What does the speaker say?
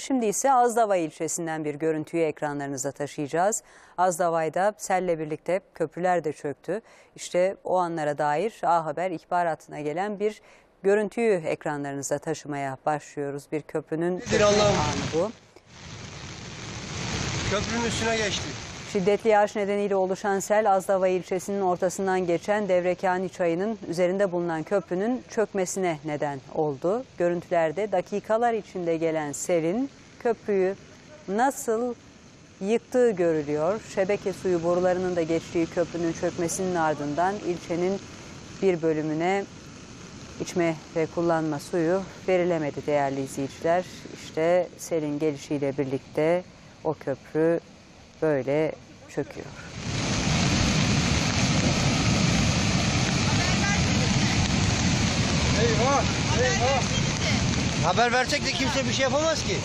Şimdi ise Azdava ilçesinden bir görüntüyü ekranlarınıza taşıyacağız. Azdava'da selle birlikte köprüler de çöktü. İşte o anlara dair A Haber ihbar hattına gelen bir görüntüyü ekranlarınıza taşımaya başlıyoruz. Bir köprünün anı bu. Köprünün üstüne geçti. Şiddetli yağış nedeniyle oluşan sel Azdava ilçesinin ortasından geçen Devrekani çayının üzerinde bulunan köprünün çökmesine neden oldu. Görüntülerde dakikalar içinde gelen selin köprüyü nasıl yıktığı görülüyor. Şebeke suyu borularının da geçtiği köprünün çökmesinin ardından ilçenin bir bölümüne içme ve kullanma suyu verilemedi değerli izleyiciler. İşte selin gelişiyle birlikte o köprü böyle çöküyor. Eyvah! Eyvah! Haber versek de kimse bir şey yapamaz ki.